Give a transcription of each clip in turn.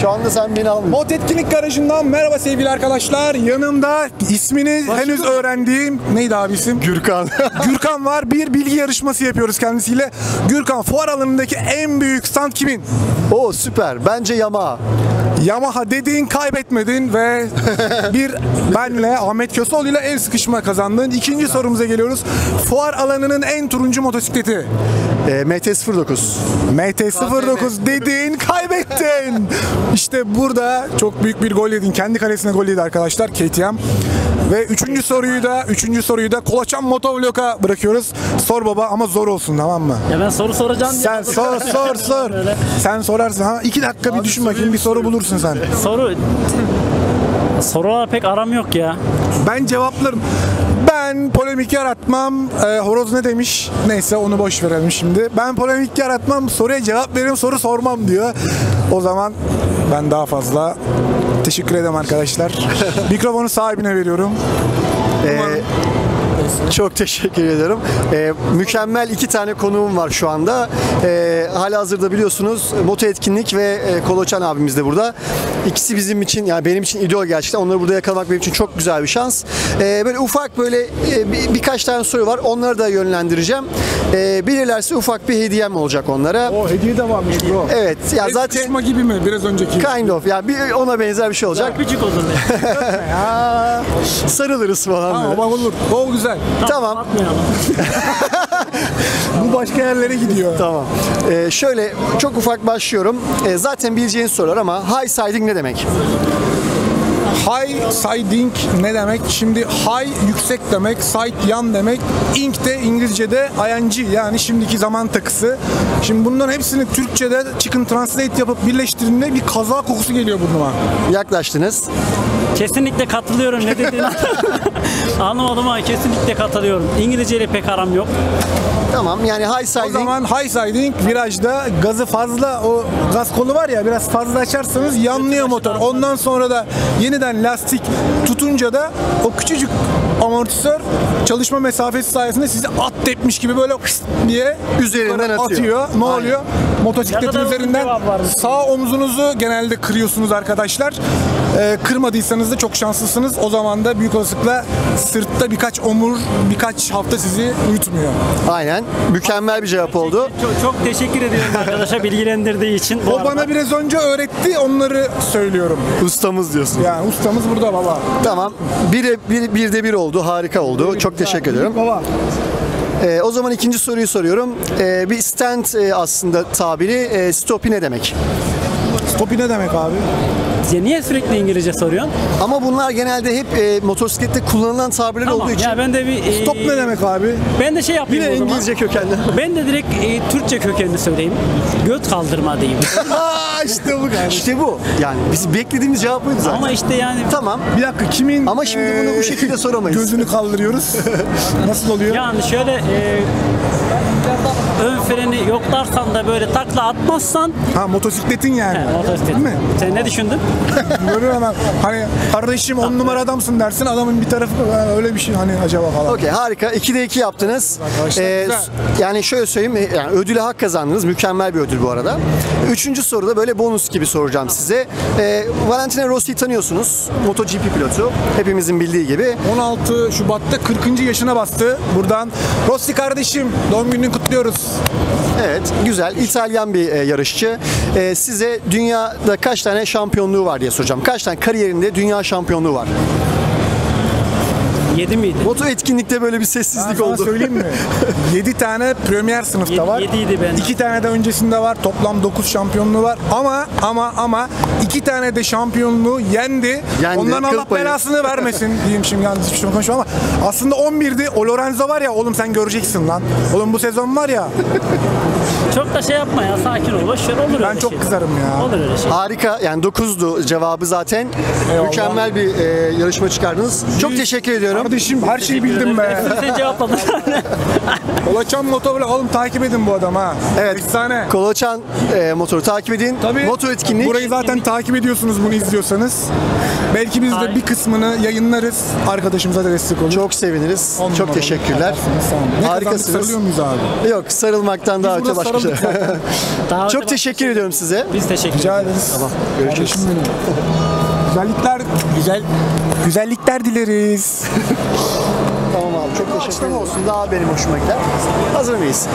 Şu anda sen beni almıyorsun. Mot Etkinlik Garajı'ndan merhaba sevgili arkadaşlar. Yanımda ismini henüz öğrendiğim neydi abi isim? Gürkan. Gürkan var. Bir bilgi yarışması yapıyoruz kendisiyle. Gürkan fuar alanındaki en büyük stand kimin? o süper. Bence Yamaha. Yamaha dedin kaybetmedin ve bir benle Ahmet Köseoğlu ile el sıkışma kazandın. İkinci sorumuza geliyoruz. Fuar alanının en turuncu motosikleti. E, MT-09. MT-09 dedin kaybettin. İşte burada çok büyük bir gol yedin. Kendi kalesine gol yedi arkadaşlar KTM. Ve üçüncü soruyu da üçüncü soruyu da Kolaçan Motovlog'a bırakıyoruz. Sor baba ama zor olsun tamam mı? Ya ben soru soracağım. Sen ya. sor sor sor. Sen sorarsın ha. iki dakika bir düşün bakayım bir soru bulursun sen. Soru Sorular pek aram yok ya. Ben cevaplarım. Ben polemik yaratmam. Ee, horoz ne demiş? Neyse onu boş verelim şimdi. Ben polemik yaratmam. Soruya cevap veririm. Soru sormam diyor. O zaman ben daha fazla teşekkür ederim arkadaşlar. Mikrofonu sahibine veriyorum. Ee, çok teşekkür ederim. Ee, mükemmel iki tane konuğum var şu anda. Ee, hala hazırda biliyorsunuz Moto Etkinlik ve e, Koloçan abimiz de burada. İkisi bizim için yani benim için idol gerçekten. Onları burada yakalamak benim için çok güzel bir şans. Ee, böyle ufak böyle e, bir- birkaç tane soru var. Onları da yönlendireceğim. Ee, bilirlerse ufak bir hediyem olacak onlara. O hediye de varmış bro. Evet ya El zaten sıkışma gibi mi biraz önceki? kind of yani bir ona benzer bir şey olacak. Küçük olur. Sarılırız falan Tamam böyle. bak olur. O güzel. Tamam. Atmayalım. Bu başka yerlere gidiyor. Tamam. Ee, şöyle çok ufak başlıyorum. Ee, zaten bileceğiniz sorular ama high siding ne demek? High siding ne demek? Şimdi high yüksek demek, side yan demek. Ink de İngilizce'de ing yani şimdiki zaman takısı. Şimdi bunların hepsini Türkçe'de chicken translate yapıp birleştirdiğinde bir kaza kokusu geliyor burnuma. Yaklaştınız. Kesinlikle katılıyorum ne dediğini anlamadım ama kesinlikle katılıyorum. İngilizce ile pek aram yok. Tamam yani high O siding zaman high siding virajda gazı fazla o gaz kolu var ya biraz fazla açarsanız yanlıyor motor. Ondan sonra da yeniden lastik tutunca da o küçücük amortisör çalışma mesafesi sayesinde sizi at tepmiş gibi böyle diye Üzerinden atıyor. Ne Aynen. oluyor? Motosikletin üzerinden sağ omuzunuzu genelde kırıyorsunuz arkadaşlar. Ee, kırmadıysanız da çok şanslısınız. O zaman da büyük olasılıkla sırtta birkaç omur, birkaç hafta sizi uyutmuyor. aynen mükemmel bir cevap oldu. Çok, çok teşekkür ediyorum arkadaşa bilgilendirdiği için. Bu O arada. bana biraz önce öğretti, onları söylüyorum. Ustamız diyorsun. Yani ustamız burada baba. Tamam. Bir, bir, bir de bir oldu. Harika oldu. Çok teşekkür ederim. Baba. Ee, o zaman ikinci soruyu soruyorum. Ee, bir stand e, aslında tabiri. E, stopi ne demek? Stopi ne demek abi? Ya niye sürekli İngilizce soruyorsun? Ama bunlar genelde hep e, motosiklette kullanılan tabirler Tamam olduğu için. ya ben de bir... e, Stop ne demek abi? Ben de şey yapayım Yine o zaman. İngilizce kökenli. Ben de direkt e, Türkçe kökenli söyleyeyim. Göt kaldırma diyeyim. Aa, işte bu. İşte bu. Yani biz beklediğimiz cevap buydu zaten. Ama işte yani Tamam. Bir dakika kimin Ama şimdi bunu bu şekilde soramayız. Gözünü kaldırıyoruz. Nasıl oluyor? yani şöyle e, ön freni yoklarsan da böyle takla atmazsan Ha motosikletin yani. he, motosiklet. Değil mi? Sen ne düşündün? Böyle hemen hani kardeşim on numara adamsın dersin adamın bir tarafı "Ha, öyle bir şey hani acaba falan. Okey harika. 2'de 2 yaptınız. Arkadaşlar Ee, güzel. yani şöyle söyleyeyim. e, Yani ödüle hak kazandınız. Mükemmel bir ödül bu arada. Üçüncü soruda böyle bonus gibi soracağım size. Ee, Valentino Rossi'yi tanıyorsunuz. MotoGP pilotu. Hepimizin bildiği gibi. 16 Şubat'ta 40. yaşına bastı. Buradan Rossi kardeşim doğum gününü kutluyoruz. Evet, güzel. İtalyan bir e, yarışçı. E, size dünyada kaç tane şampiyonluğu var diye soracağım. Kaç tane kariyerinde dünya şampiyonluğu var? 7 miydi? Moto etkinlikte böyle bir Ben sessizlik sana oldu. söyleyeyim mi? 7 tane Premier sınıfta Yedi- var. yediydi benim. 2 tane de öncesinde var. Toplam 9 şampiyonluğu var. Ama ama ama 2 tane de şampiyonluğu yendi. Yendi, Ondan Allah payı. belasını vermesin diyeyim şimdi yanlış bir şey konuşmam ama aslında 11'di. O Lorenzo var ya oğlum sen göreceksin lan. Oğlum bu sezon var ya Çok da şey yapma ya sakin ol. Boş ver olur ben öyle çok şey. kızarım ya. Olur öyle şey. Harika. Yani 9'du cevabı zaten. Eyvallah. Mükemmel bir e, yarışma çıkardınız. Çok teşekkür ediyorum. Kardeşim her şeyi bildim be. Sen cevapladın. Kolaçan motovlog oğlum takip edin bu adamı ha. Evet. Efsane. Koloçan e, motoru takip edin. Tabii. Moto etkinlik. Burayı zaten takip ediyorsunuz bunu izliyorsanız. Belki biz de bir kısmını yayınlarız. Arkadaşımıza da destek olur. Çok seviniriz. On Çok teşekkürler. Olun. Ne Harikasınız. sarılıyor muyuz abi? Yok sarılmaktan daha Biz öte burada başka zaten. Çok teşekkür ediyorum size. Biz teşekkür Rica ederiz. Tamam, görüşürüz. Güzellikler, güzel, güzellikler dileriz. Tamam abi çok teşekkür ederim. olsun daha benim hoşuma gider. Hazır mıyız?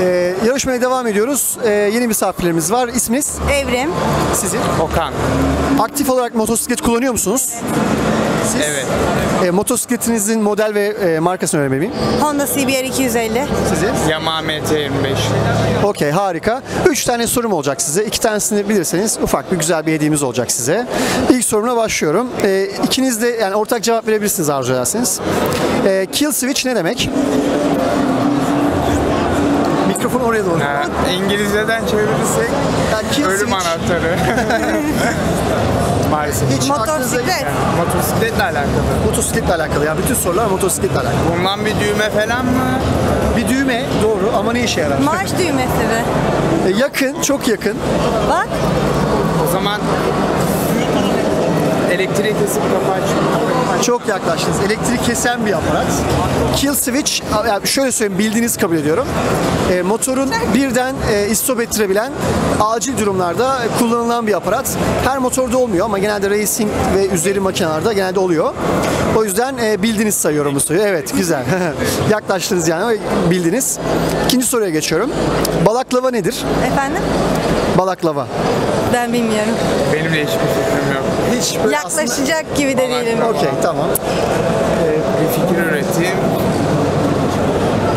Ee, yarışmaya devam ediyoruz. Ee, yeni misafirlerimiz var. İsminiz Evrim. sizin. Okan. Aktif olarak motosiklet kullanıyor musunuz? Siz? Evet. E, motosikletinizin model ve e, markasını öğrenmeli miyim? Honda CBR 250. Sizin? Yamaha MT-25. Okey harika. Üç tane sorum olacak size. İki tanesini bilirseniz ufak bir güzel bir hediyemiz olacak size. İlk sorumla başlıyorum. E, ikiniz de yani ortak cevap verebilirsiniz arzu ederseniz. E, kill switch ne demek? Mikrofon oraya doğru. Ha, İngilizceden çevirirsek Yani kill ölüm switch anahtarı. Maalesef. hiç Motosiklet. Motosikletle alakalı. motosikletle alakalı. Yani bütün sorular motosikletle alakalı. Bundan bir düğme falan mı? Bir düğme doğru ama ne işe yarar? Marş düğmesi mi? E, yakın, çok yakın. Bak. O zaman elektriği kesip kapı açmak. Çok yaklaştınız. Elektrik kesen bir aparat. Kill switch, yani şöyle söyleyeyim bildiğiniz kabul ediyorum. E, motorun birden e, istop ettirebilen acil durumlarda kullanılan bir aparat. Her motorda olmuyor ama genelde racing ve üzeri makinelerde genelde oluyor. O yüzden e, bildiğiniz sayıyorum bu soruyu. Evet güzel. Yaklaştınız yani bildiniz. İkinci soruya geçiyorum. Balaklava nedir? Efendim? Balaklava. Ben bilmiyorum. Benim de hiçbir fikrim yok. Hiç böyle aslında- Yaklaşacak gibi de değilim. Okey tamam. Bir fikir üreteyim.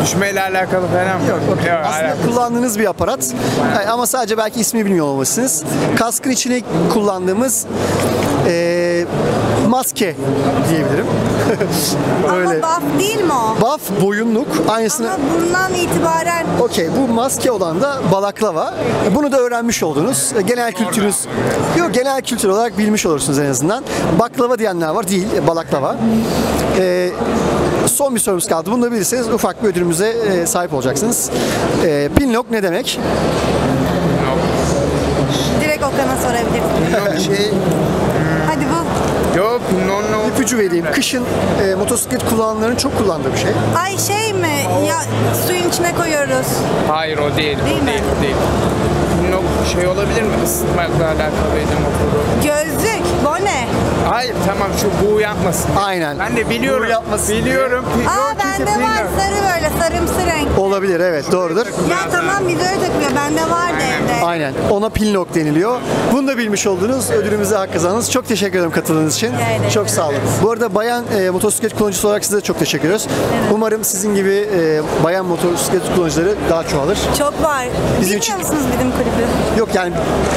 Düşmeyle alakalı falan mı? Yok. Yok, Aslında alakası. kullandığınız bir aparat Yani ama sadece belki ismi bilmiyor olmalısınız. Kaskın içine kullandığımız eee, maske diyebilirim. Öyle. Ama buff değil mi o? Buff, boyunluk, aynısını... Ama bundan itibaren Okey bu maske olan da balaklava. Bunu da öğrenmiş oldunuz. Genel kültürünüz... Yok genel kültür olarak bilmiş olursunuz en azından. Baklava diyenler var. Değil, balaklava. Ee, son bir sorumuz kaldı. Bunu da bilirseniz ufak bir ödülümüze e, sahip olacaksınız. Ee, pinlock ne demek? direkt Okan'a sorabilirsin. Şey. İpucu vereyim. Kışın e, motosiklet kullananların çok kullandığı bir şey. Ay şey mi? Ya suyun içine koyuyoruz. Hayır o değil. Değil o mi? değil, değil. Yok şey olabilir mi? Isıtmakla alakalıydı motoru. Gözlük, bone. Hayır tamam şu bu yapmasın. Aynen. Ben de biliyorum. Bu yapmasın. Biliyorum. Pi- Aa yok, çünkü bende var bilmiyorum. sarı böyle sarımsı renk. Olabilir evet doğrudur. Ya tamam biz öyle takılıyor. Bende vardı evde. Aynen. Ona pinlock deniliyor. Bunu da bilmiş oldunuz. Ödülümüze hak kazandınız. Çok teşekkür ederim katıldığınız için. Ederim. Çok sağ olun. Bu arada bayan e, motosiklet kullanıcısı olarak size de çok teşekkür ediyoruz. Umarım sizin gibi e, bayan motosiklet kullanıcıları daha çoğalır. Çok var. Bizim Bilmiyor için- musunuz bizim kulübü? Yok yani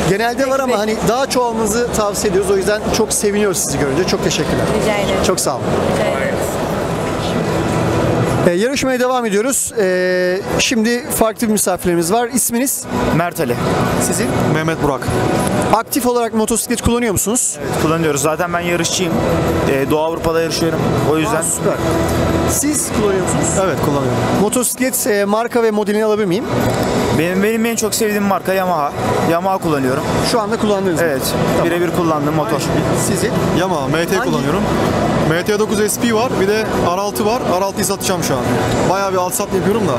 genelde var ama hani daha çoğalmanızı tavsiye ediyoruz. O yüzden çok seviniyoruz sizi görünce. Çok teşekkürler. Rica ederim. Çok sağ olun. Rica ederim. E, yarışmaya devam ediyoruz. E, şimdi farklı bir misafirlerimiz var. İsminiz? Mert Ali. Sizin? Mehmet Burak. Aktif olarak motosiklet kullanıyor musunuz? Kullanıyoruz. Zaten ben yarışçıyım. Ee, Doğu Avrupa'da yarışıyorum. O yüzden Aa, süper. Siz kullanıyor musunuz? evet kullanıyorum. Motosiklet e, marka ve modelini alabilir miyim? Benim benim en çok sevdiğim marka Yamaha. Yamaha kullanıyorum. Şu anda kullandığınız? Evet. Birebir kullandığım motor. Sizin? Yamaha MT Hangi? kullanıyorum. MT9 SP var, bir de R6 var. R6'yı satacağım şu an. Bayağı bir alt sat yapıyorum da.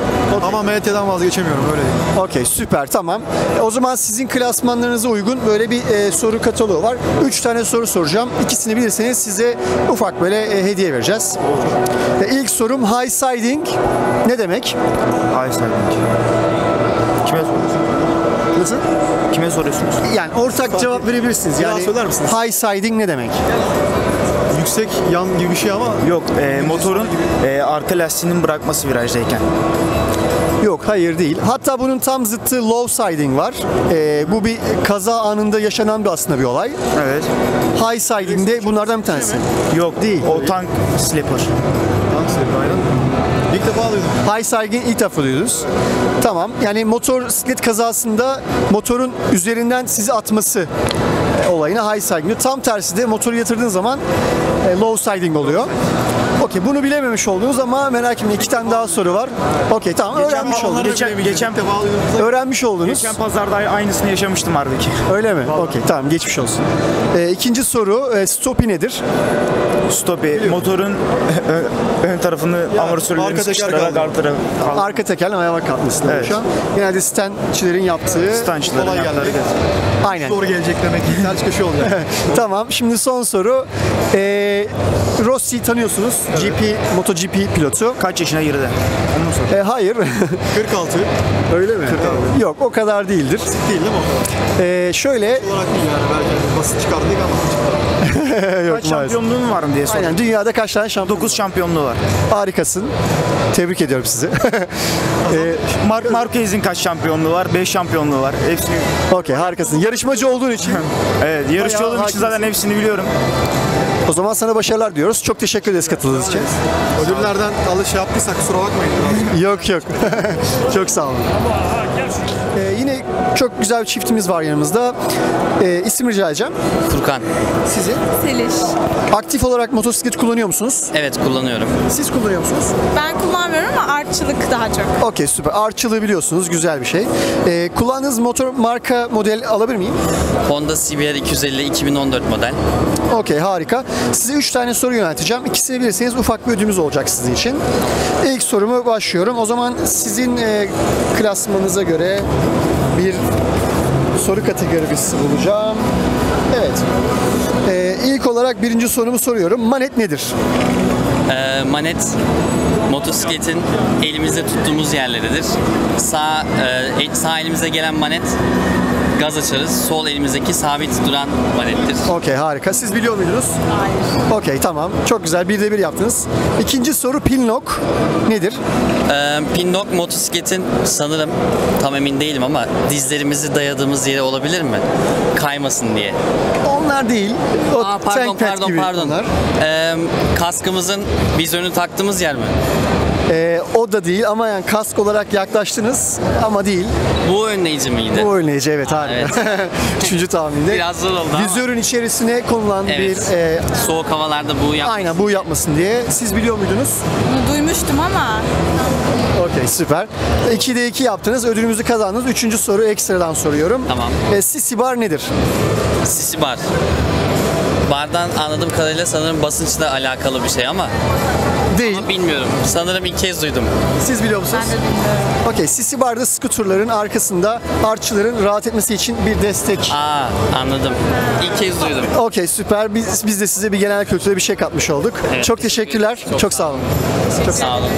Ama MT'den vazgeçemiyorum öyle diyeyim. Okey süper tamam. E, O zaman sizin klasmanlarınıza uygun böyle bir e, soru kataloğu var. Üç tane soru soracağım. İkisini bilirseniz size ufak böyle e, hediye vereceğiz. E, ilk sorum high siding ne demek? Ay sen. Kime soruyorsunuz? Nasıl? Kime soruyorsunuz? Yani ortak cevap verebilirsiniz. Yani söyler misiniz? high siding ne demek? Yüksek yan gibi bir şey ama Yok, e, motorun e, arka lastiğinin bırakması virajdayken. Yok hayır değil. Hatta bunun tam zıttı low siding var. E, bu bir kaza anında yaşanan bir aslında bir olay. Evet. High siding de bunlardan bir tanesi. Yok, Değil. O tank slipper. İlk defa duydum. High siding ilk defa. Tamam. Yani motor bisiklet kazasında motorun üzerinden sizi atması e, olayına high siding diyor. Tam tersi de motoru yatırdığın zaman e, low siding oluyor. Okey. Bunu bilememiş oldunuz ama merak etmeyin iki tane daha soru var. Okey tamam öğrenmiş oldunuz. Geçen, geçen, Öğrenmiş oldunuz. geçen pazarda aynısını yaşamıştım halbuki. Öyle mi? Okey tamam geçmiş olsun. Ee, ikinci soru e, stopi nedir? Stopi, motorun ön tarafını arka amortisörlerini teker kaldı. arttırıp Arka tekerle ayağa kalkmasında Evet. şu an. Genelde stentçilerin yaptığı. stançların Kolay yaptığı. geldi. Aynen. Doğru gelecek demek ki. Ters köşe olacak. Tamam şimdi son soru. Ee, Rossi tanıyorsunuz. GP, MotoGP pilotu. Kaç yaşına girdi? Onu sor. Ee, hayır. 46. Öyle mi? Yok o kadar değildir. Değil değil mi o kadar? Ee, şöyle Olarak değil yani. Belki basit çıkardık ama. yok Kaç şampiyonluğun var mı diye sor. Aynen dünyada kaç tane şampiyon? 9 şampiyonluğu var. Harikasın. Tebrik ediyorum sizi. Mark Marquez'in kaç şampiyonluğu var? 5 şampiyonluğu var. Hepsini Okey harikasın. Yarışmacı olduğun için Evet, yarışçı Bayağı olduğum için hakimsin. zaten hepsini biliyorum. o zaman sana başarılar diyoruz. Çok teşekkür ederiz katıldığınız için. Ödüllerden alış yaptıysak kusura bakmayın. Yok yok. çok sağ olun. Ee, çok güzel bir çiftimiz var yanımızda. Ee, isim rica edeceğim. Furkan. Sizi. Seliş. Aktif olarak motosiklet kullanıyor musunuz? Evet kullanıyorum. Siz kullanıyor musunuz? Ben kullanmıyorum ama artçılık daha çok. Okey süper. Artçılığı biliyorsunuz. Güzel bir şey. Ee, kullandığınız motor marka model alabilir miyim? Honda CBR 250 2014 model. Okey harika. Size 3 tane soru yönelteceğim. İkisini bilirseniz ufak bir ödülümüz olacak sizin için. İlk sorumu başlıyorum. O zaman sizin e, klasmanınıza göre bir soru kategorisi bulacağım. Evet. E, ilk olarak birinci sorumu soruyorum. Manet nedir? Ee, manet motosikletin elimizde tuttuğumuz yerleridir. Sağ e, el- sağ elimize gelen manet gaz açarız. Sol elimizdeki sabit duran manettir. Okey harika. Siz biliyor muydunuz? Hayır. Okey tamam. Çok güzel. Bir de bir yaptınız. İkinci soru pin lock nedir? Ee, pinlock motosikletin sanırım tam emin değilim ama dizlerimizi dayadığımız yere olabilir mi? Kaymasın diye. Onlar değil. O Aa, pardon pardon gibi pardon. onlar. Ee, kaskımızın vizörünü taktığımız yer mi? Ee, o da değil ama yani kask olarak yaklaştınız ama değil. Bu önleyici miydi? Bu önleyici evet harika. evet. Üçüncü tahminde. Biraz zor oldu ama. Vizörün içerisine konulan Evet. bir e, Soğuk havalarda bu yap. aynen bu yapmasın diye. Siz biliyor muydunuz? Bunu duymuştum ama Okey süper. 2'de 2 yaptınız. Ödülümüzü kazandınız. Üçüncü soru ekstradan soruyorum. Tamam. E, sisi bar nedir? Sisi bar. Bardan anladığım kadarıyla sanırım basınçla alakalı bir şey ama Değil. bilmiyorum. Sanırım ilk kez duydum. Siz biliyor musunuz? ben de bilmiyorum. Okey. Sisi barda skuturların arkasında artçıların rahat etmesi için bir destek. Aa anladım. İlk kez duydum. Okey süper. Biz, biz de size bir genel kültüre bir şey katmış olduk. Evet, Çok teşekkürler. teşekkür ederim. Çok, sağ olun. Çok Sağ olun.